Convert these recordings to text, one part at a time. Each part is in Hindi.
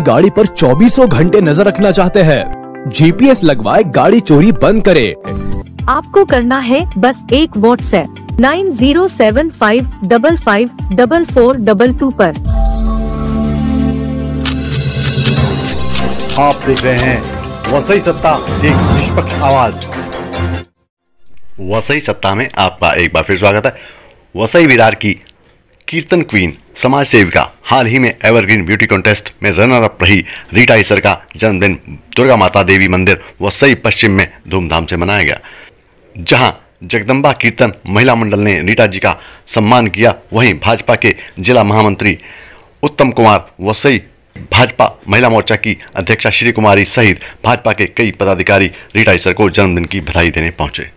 गाड़ी पर चौबीसों घंटे नज़र रखना चाहते हैं। जीपीएस लगवाए गाड़ी चोरी बंद करे। आपको करना है बस एक WhatsApp nine zero seven five double five double four double two पर। आप देख रहे हैं वसई सत्ता एक निष्पक्ष आवाज़। वसई सत्ता में आपका एक बार फिर स्वागत है। वसई विरार की कीर्तन क्वीन समाज सेविका हाल ही में एवरग्रीन ब्यूटी कॉन्टेस्ट में रनर अप रही रीटा ईसर का जन्मदिन दुर्गा माता देवी मंदिर व वसई पश्चिम में धूमधाम से मनाया गया। जहाँ जगदम्बा कीर्तन महिला मंडल ने रीटा जी का सम्मान किया, वहीं भाजपा के जिला महामंत्री उत्तम कुमार व वसई, भाजपा महिला मोर्चा की अध्यक्षा श्री कुमारी सहित भाजपा के कई पदाधिकारी रीटा ईसर को जन्मदिन की बधाई देने पहुँचे।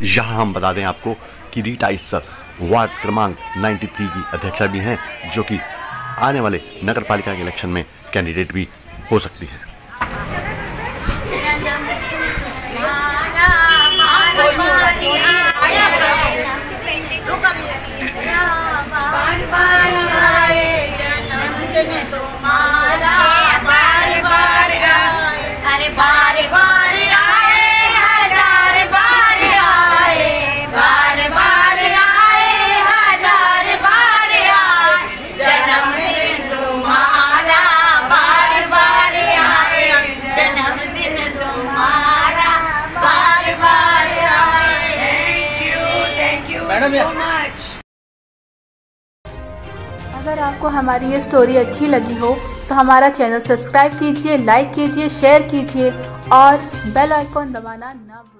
यहाँ हम बता दें आपको कि रीटा ईसर वार्ड क्रमांक 93 की अध्यक्षा भी हैं, जो कि आने वाले नगर पालिका के इलेक्शन में कैंडिडेट भी हो सकती हैं। सो अगर आपको हमारी ये स्टोरी अच्छी लगी हो तो हमारा चैनल सब्सक्राइब कीजिए लाइक कीजिए शेयर कीजिए और बेल आइकॉन दबाना ना भूलें।